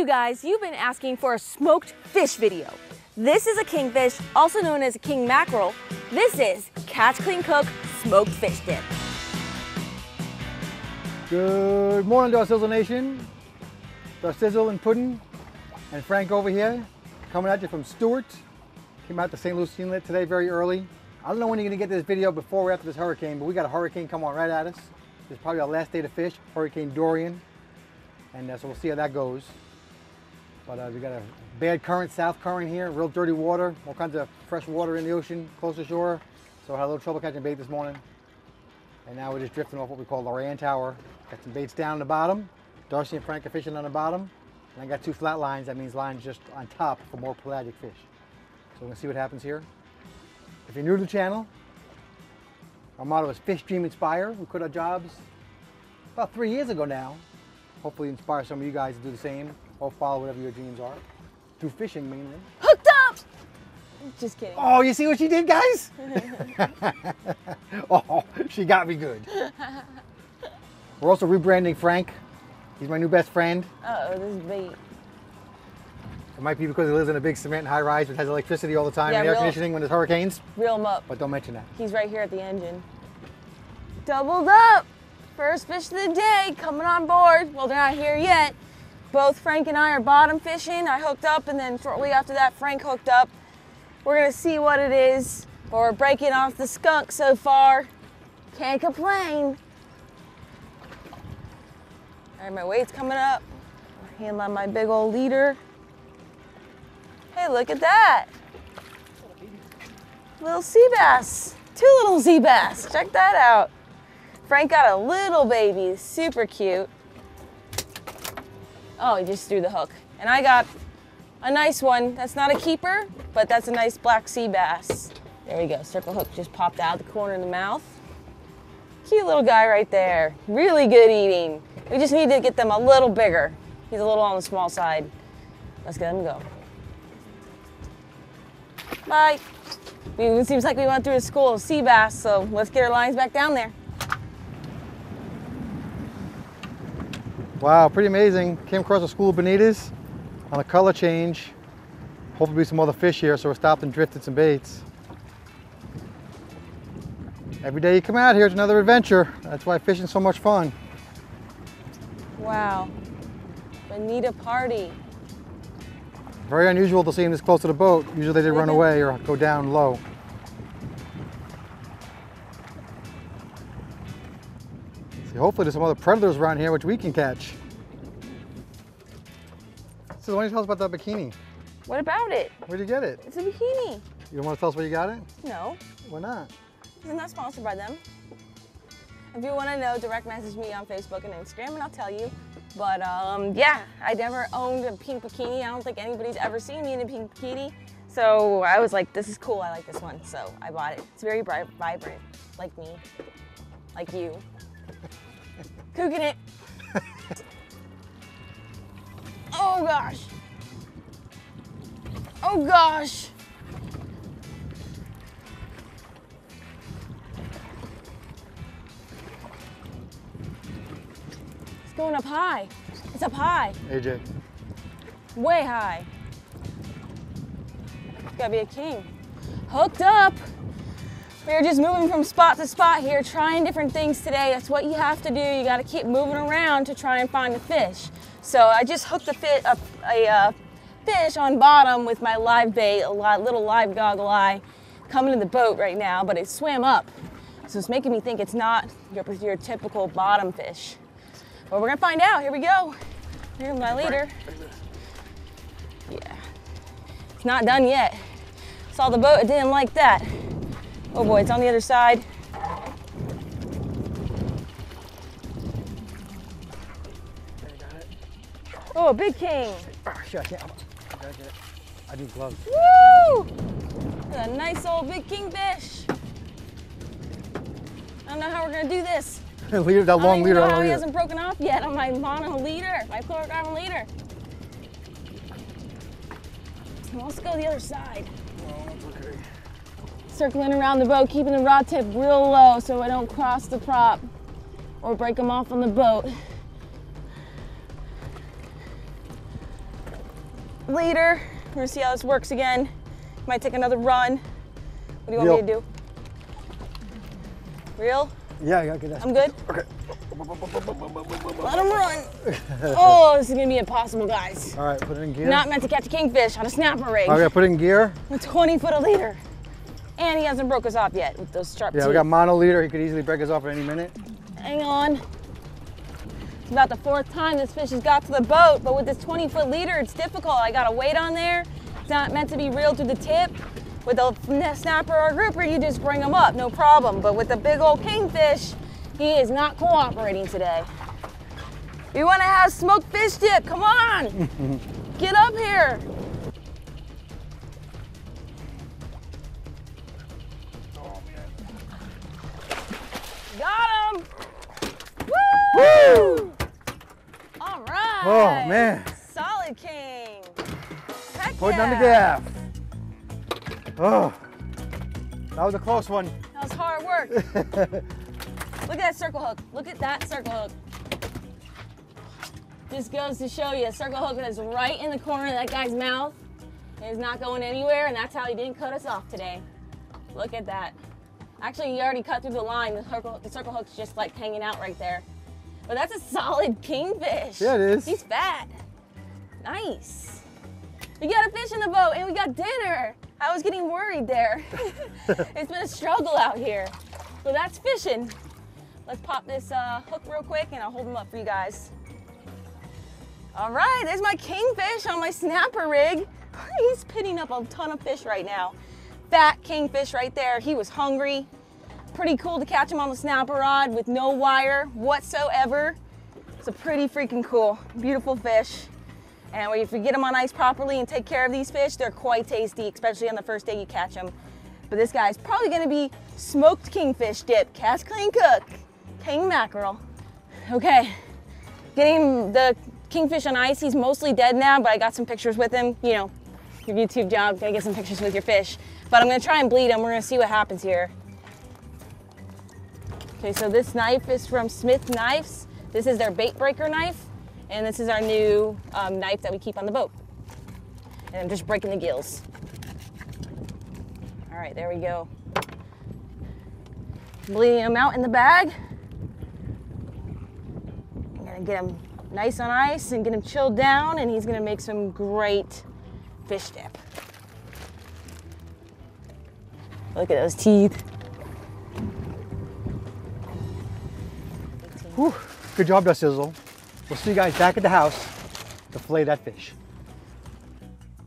you guys, you've been asking for a smoked fish video. This is a kingfish, also known as a king mackerel. This is Catch Clean Cook Smoked Fish Dip. Good morning, Darcizzle Nation. Darcizzle and Puddin' and Frank over here, coming at you from Stuart. Came out to St. Lucie Inlet today very early. I don't know when you're gonna get this video before or after this hurricane, but we got a hurricane coming on right at us. Is probably our last day to fish, Hurricane Dorian. And uh, so we'll see how that goes. But uh, we got a bad current, south current here, real dirty water, all kinds of fresh water in the ocean, close to shore. So I had a little trouble catching bait this morning. And now we're just drifting off what we call Loran Tower. Got some baits down the bottom. Darcy and Frank are fishing on the bottom. And I got two flat lines, that means lines just on top for more pelagic fish. So we're gonna see what happens here. If you're new to the channel, our motto is Fish, Dream, Inspire. We quit our jobs about three years ago now. Hopefully inspire some of you guys to do the same or follow whatever your dreams are. Through fishing mainly. Hooked up! Just kidding. Oh, you see what she did, guys? oh, she got me good. We're also rebranding Frank. He's my new best friend. Uh oh, this is bait. It might be because he lives in a big cement high rise which has electricity all the time Yeah, and air real- conditioning when there's hurricanes, Reel him up. but don't mention that. He's right here at the engine. Doubled up. First fish of the day coming on board. Well, they're not here yet. Both Frank and I are bottom fishing. I hooked up, and then shortly after that, Frank hooked up. We're gonna see what it is, but we're breaking off the skunk so far. Can't complain. All right, my weight's coming up. Hand on my big old leader. Hey, look at that. Little sea bass. Two little sea bass. Check that out. Frank got a little baby, super cute. Oh, he just threw the hook. And I got a nice one. That's not a keeper, but that's a nice black sea bass. There we go. Circle hook just popped out the corner of the mouth. Cute little guy right there. Really good eating. We just need to get them a little bigger. He's a little on the small side. Let's get him go. Bye. It seems like we went through a school of sea bass, so let's get our lines back down there. Wow, pretty amazing. Came across a school of bonitas on a color change. Hopefully be some other fish here, so we stopped and drifted some baits. Every day you come out here, it's another adventure. That's why fishing's so much fun. Wow. Bonita party. Very unusual to see them this close to the boat. Usually they run away or go down low. Hopefully there's some other predators around here which we can catch. So why don't you tell us about that bikini? What about it? Where'd you get it? It's a bikini. You don't want to tell us where you got it? No, Why not? isn't that sponsored by them? If you want to know, direct message me on Facebook and Instagram and I'll tell you. But um, yeah, I never owned a pink bikini. I don't think anybody's ever seen me in a pink bikini. So I was like, this is cool. I like this one. So I bought it. It's very bright, vibrant, like me, like you. Cooking it. oh gosh. Oh gosh. It's going up high. It's up high, AJ. way high. It's gotta be a king. Hooked up. We're just moving from spot to spot here, trying different things today. That's what you have to do. You gotta keep moving around to try and find a fish. So I just hooked a, fit, a, a fish on bottom with my live bait, a li- little live goggle eye, coming to the boat right now, but it swam up. So it's making me think it's not your, your typical bottom fish. Well, we're gonna find out. Here we go. Here's my leader. Yeah. It's not done yet. Saw the boat, it didn't like that. Oh boy, it's on the other side. Oh, a big king. Shit, I can't. I gotta get it. I need gloves. Woo! A nice old big kingfish. I don't know how we're gonna do this. leader, that I long don't even leader, know I how he hasn't broken off yet on my mono leader, my fluorocarbon leader. Well, let's go the other side. Circling around the boat, keeping the rod tip real low so I don't cross the prop or break them off on the boat. leader. We're gonna see how this works again. Might take another run. What do you want me to do? Real? Yeah, yeah, get that. I'm good? Okay. Let him run. oh, this is gonna be impossible, guys. All right, put it in gear. Not meant to catch a kingfish on a snapper rig. All right, put it in gear. With 20 foot a leader. And he hasn't broke us off yet with those sharp Yeah, teeth. we got mono leader. He could easily break us off at any minute. Hang on. It's about the fourth time this fish has got to the boat, but with this 20 foot leader, it's difficult. I got a weight on there. It's not meant to be reeled to the tip. With a snapper or a grouper, you just bring them up, no problem. But with the big old kingfish, he is not cooperating today. We want to have smoked fish dip. Come on. Get up here. Oh, man. Solid king. Heck Putting yeah. on the gaff. Oh, that was a close one. That was hard work. Look at that circle hook. Look at that circle hook. Just goes to show you, a circle hook is right in the corner of that guy's mouth. It is not going anywhere, and that's how he didn't cut us off today. Look at that. Actually, he already cut through the line. The circle, the circle hook's just like hanging out right there. But that's a solid kingfish. Yeah, it is. He's fat. Nice. We got a fish in the boat, and we got dinner. I was getting worried there. it's been a struggle out here. So that's fishing. Let's pop this uh, hook real quick and I'll hold them up for you guys. All right, there's my kingfish on my snapper rig. He's pitting up a ton of fish right now. Fat kingfish right there. He was hungry. Pretty cool to catch them on the snapper rod with no wire whatsoever. It's a pretty freaking cool, beautiful fish. And if you get them on ice properly and take care of these fish, they're quite tasty, especially on the first day you catch them. But this guy's probably gonna be smoked kingfish dip, cast clean cook, king mackerel. Okay, getting the kingfish on ice, he's mostly dead now, but I got some pictures with him. You know, your YouTube job, gotta get some pictures with your fish. But I'm gonna try and bleed him, we're gonna see what happens here. Okay, so this knife is from Smith Knives. This is their bait breaker knife. And this is our new um, knife that we keep on the boat. And I'm just breaking the gills. All right, there we go. Bleeding them out in the bag. I'm gonna get him nice on ice and get him chilled down and he's gonna make some great fish dip. Look at those teeth. Whew. Good job, Darcizzle. We'll see you guys back at the house to fillet that fish.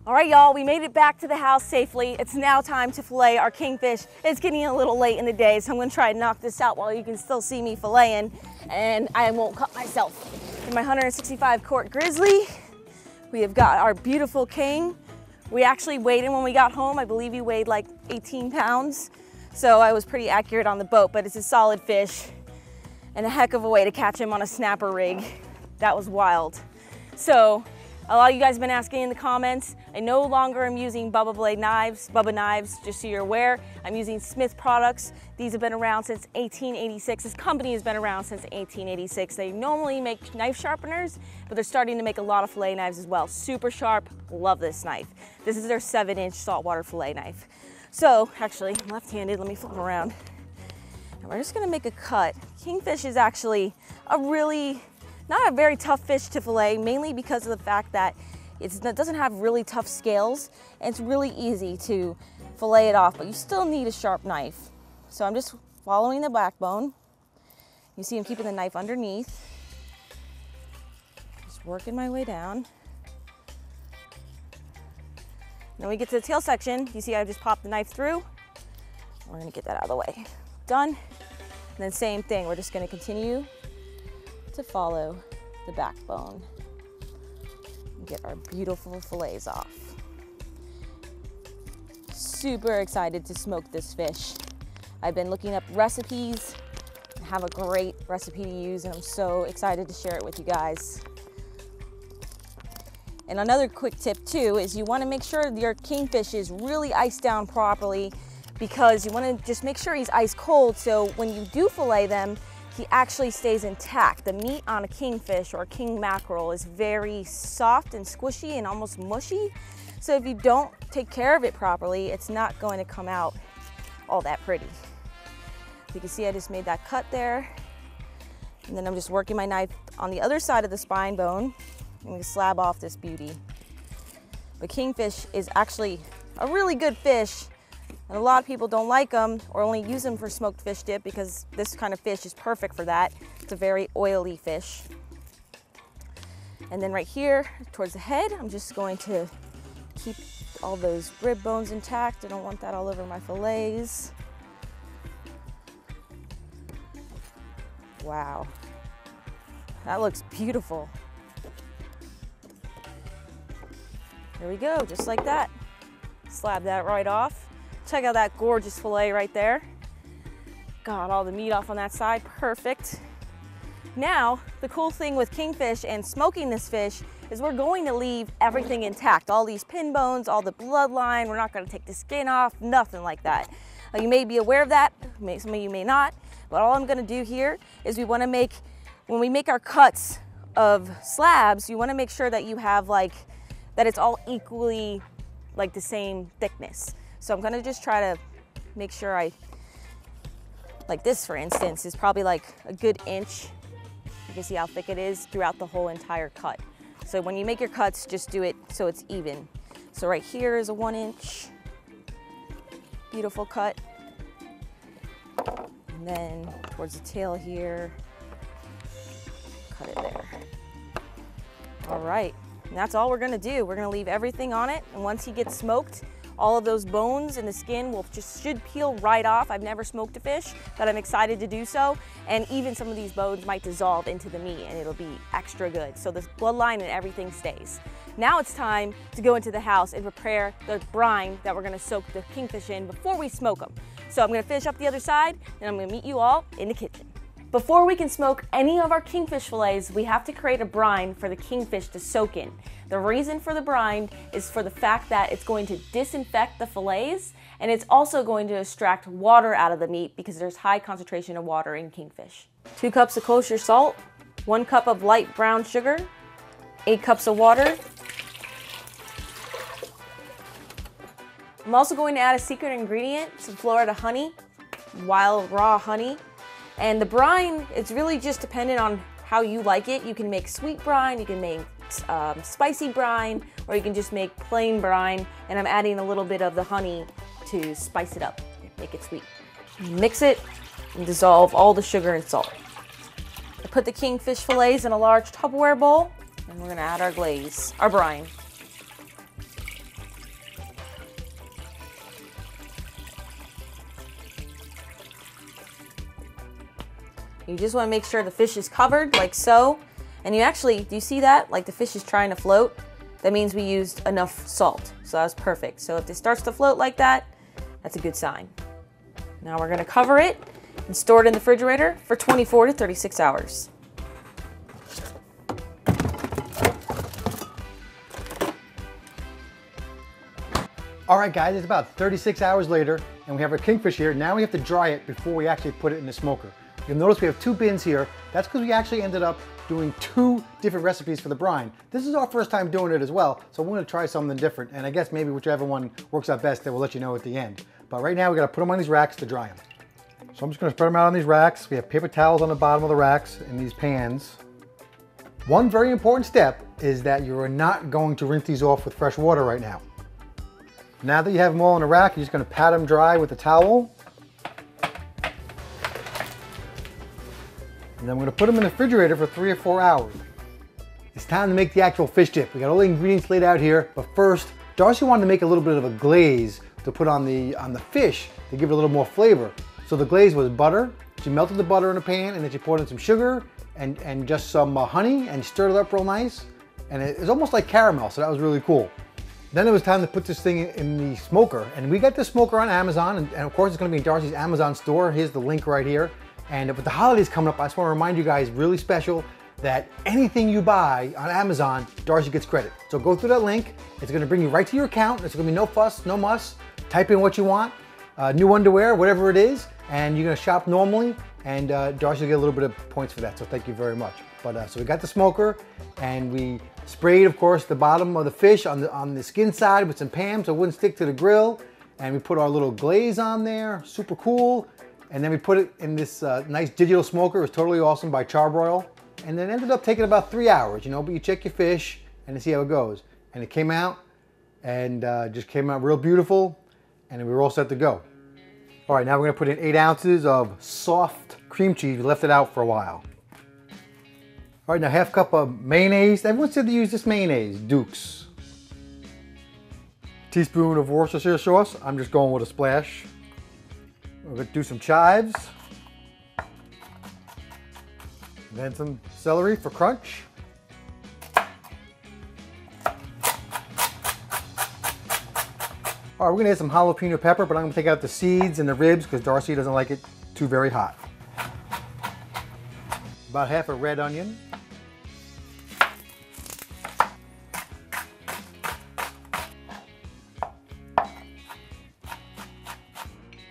All right, y'all, we made it back to the house safely. It's now time to fillet our kingfish. It's getting a little late in the day, so I'm gonna try and knock this out while you can still see me filleting, and I won't cut myself. In my 165 quart grizzly, we have got our beautiful king. We actually weighed him when we got home. I believe he weighed like 18 pounds, so I was pretty accurate on the boat, but it's a solid fish and a heck of a way to catch him on a snapper rig. That was wild. So, a lot of you guys have been asking in the comments. I no longer am using Bubba Blade knives, Bubba knives, just so you're aware. I'm using Smith products. These have been around since 1886. This company has been around since 1886. They normally make knife sharpeners, but they're starting to make a lot of fillet knives as well. Super sharp, love this knife. This is their seven inch saltwater fillet knife. So, actually, left-handed, let me flip around. We're just gonna make a cut. Kingfish is actually a really, not a very tough fish to fillet, mainly because of the fact that it doesn't have really tough scales and it's really easy to fillet it off, but you still need a sharp knife. So I'm just following the backbone. You see I'm keeping the knife underneath. Just working my way down. Then we get to the tail section. You see I just popped the knife through. We're gonna get that out of the way. Done. And then same thing, we're just gonna continue to follow the backbone and get our beautiful fillets off. Super excited to smoke this fish. I've been looking up recipes, have a great recipe to use and I'm so excited to share it with you guys. And another quick tip too is you wanna make sure your kingfish is really iced down properly because you wanna just make sure he's ice cold so when you do fillet them, he actually stays intact. The meat on a kingfish or king mackerel is very soft and squishy and almost mushy. So if you don't take care of it properly, it's not going to come out all that pretty. You can see I just made that cut there. And then I'm just working my knife on the other side of the spine bone. I'm gonna slab off this beauty. But kingfish is actually a really good fish and a lot of people don't like them or only use them for smoked fish dip because this kind of fish is perfect for that. It's a very oily fish. And then right here towards the head, I'm just going to keep all those rib bones intact. I don't want that all over my fillets. Wow, that looks beautiful. There we go, just like that. Slab that right off. Check out that gorgeous filet right there. Got all the meat off on that side, perfect. Now, the cool thing with kingfish and smoking this fish is we're going to leave everything intact. All these pin bones, all the bloodline, we're not gonna take the skin off, nothing like that. Uh, you may be aware of that, some of you may not, but all I'm gonna do here is we wanna make, when we make our cuts of slabs, you wanna make sure that you have like, that it's all equally like the same thickness. So I'm gonna just try to make sure I, like this for instance, is probably like a good inch. You can see how thick it is throughout the whole entire cut. So when you make your cuts, just do it so it's even. So right here is a one inch, beautiful cut. And then towards the tail here, cut it there. All right, and that's all we're gonna do. We're gonna leave everything on it, and once he gets smoked, all of those bones and the skin will just should peel right off. I've never smoked a fish, but I'm excited to do so. And even some of these bones might dissolve into the meat and it'll be extra good. So the bloodline and everything stays. Now it's time to go into the house and prepare the brine that we're gonna soak the kingfish in before we smoke them. So I'm gonna finish up the other side and I'm gonna meet you all in the kitchen. Before we can smoke any of our kingfish fillets, we have to create a brine for the kingfish to soak in. The reason for the brine is for the fact that it's going to disinfect the fillets and it's also going to extract water out of the meat because there's high concentration of water in kingfish. Two cups of kosher salt, one cup of light brown sugar, eight cups of water. I'm also going to add a secret ingredient, some Florida honey, wild raw honey. And the brine, it's really just dependent on how you like it. You can make sweet brine, you can make um, spicy brine, or you can just make plain brine. And I'm adding a little bit of the honey to spice it up, make it sweet. Mix it and dissolve all the sugar and salt. I put the kingfish fillets in a large Tupperware bowl, and we're gonna add our glaze, our brine. You just want to make sure the fish is covered like so. And you actually, do you see that? Like the fish is trying to float. That means we used enough salt. So that was perfect. So if it starts to float like that, that's a good sign. Now we're gonna cover it and store it in the refrigerator for 24 to 36 hours. All right, guys, it's about 36 hours later, and we have our kingfish here. Now we have to dry it before we actually put it in the smoker. You'll notice we have two bins here. That's because we actually ended up doing two different recipes for the brine. This is our first time doing it as well, so we're gonna try something different. And I guess maybe whichever one works out best, then we'll let you know at the end. But right now we gotta put them on these racks to dry them. So I'm just gonna spread them out on these racks. We have paper towels on the bottom of the racks in these pans. One very important step is that you are not going to rinse these off with fresh water right now. Now that you have them all in a rack, you're just gonna pat them dry with a towel And I'm gonna put them in the refrigerator for three or four hours. It's time to make the actual fish dip. We got all the ingredients laid out here, but first, Darcy wanted to make a little bit of a glaze to put on the, on the fish to give it a little more flavor. So the glaze was butter. She melted the butter in a pan and then she poured in some sugar and, and just some uh, honey and stirred it up real nice. And it was almost like caramel, so that was really cool. Then it was time to put this thing in the smoker. And we got the smoker on Amazon, and, and of course it's gonna be in Darcy's Amazon store. Here's the link right here. And with the holidays coming up, I just want to remind you guys really special that anything you buy on Amazon, Darcy gets credit. So go through that link. It's going to bring you right to your account. Going to be no fuss, no muss. Type in what you want, uh, new underwear, whatever it is, and you're gonna shop normally, and uh, Darcy will get a little bit of points for that, so thank you very much. But uh, so we got the smoker, and we sprayed, of course, the bottom of the fish on the on the skin side with some Pam so it wouldn't stick to the grill, and we put our little glaze on there, super cool, and then we put it in this uh, nice digital smoker. It was totally awesome by Charbroil, and then ended up taking about three hours, you know. But you check your fish and see how it goes, and it came out, and uh, just came out real beautiful, and we were all set to go. All right, now we're gonna put in eight ounces of soft cream cheese. We left it out for a while. All right, now half cup of mayonnaise. Everyone said to use this mayonnaise, Duke's. Teaspoon of Worcestershire sauce. I'm just going with a splash. We're gonna do some chives. And then some celery for crunch. All right, we're gonna add some jalapeno pepper, but I'm gonna take out the seeds and the ribs because Darcy doesn't like it too very hot. About half a red onion.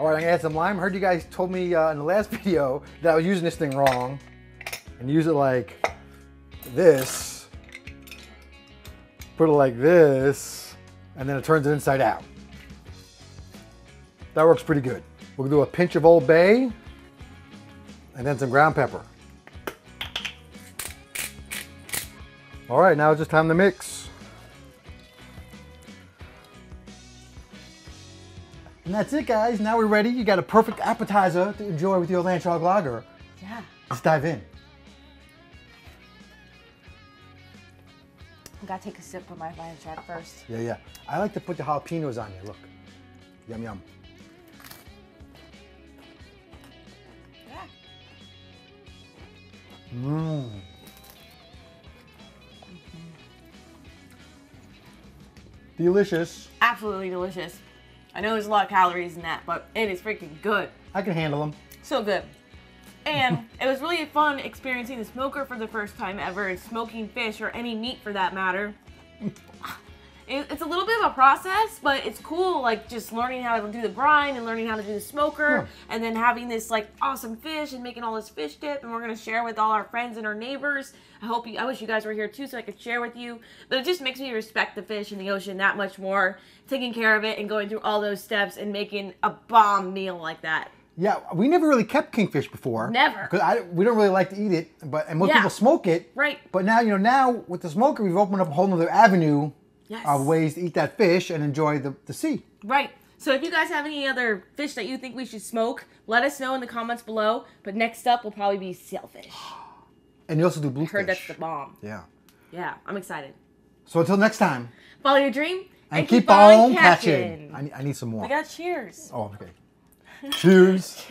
All right, I'm gonna add some lime. I heard you guys told me uh, in the last video that I was using this thing wrong and use it like this. Put it like this, and then it turns it inside out. That works pretty good. We'll do a pinch of Old Bay and then some ground pepper. All right, now it's just time to mix. And that's it, guys. Now we're ready. You got a perfect appetizer to enjoy with your Landshark Lager. Yeah. Let's dive in. I gotta take a sip of my track first. Yeah, yeah. I like to put the jalapenos on here. Look. Yum, yum. Yeah. Mmm. Mm-hmm. Delicious. Absolutely delicious. I know there's a lot of calories in that, but it is freaking good. I can handle them. So good. And it was really fun experiencing the smoker for the first time ever and smoking fish or any meat for that matter. It- It's a little bit of a process, but it's cool, like just learning how to do the brine and learning how to do the smoker, and then having this like awesome fish and making all this fish dip, and we're gonna share with all our friends and our neighbors. I hope you, I wish you guys were here too, so I could share with you. But it just makes me respect the fish in the ocean that much more, taking care of it and going through all those steps and making a bomb meal like that. Yeah, we never really kept kingfish before. Never. Because we don't really like to eat it, but and most Yeah. people smoke it. Right. But now you know now with the smoker we've opened up a whole nother avenue Yes. of ways to eat that fish and enjoy the, the sea. Right. So if you guys have any other fish that you think we should smoke, let us know in the comments below. But next up will probably be sailfish. And you also do bluefish. Heard that's the bomb. Yeah. Yeah, I'm excited. So until next time. Follow your dream And, keep, on catching. I, need- I need some more. We got cheers. oh, okay. Cheers.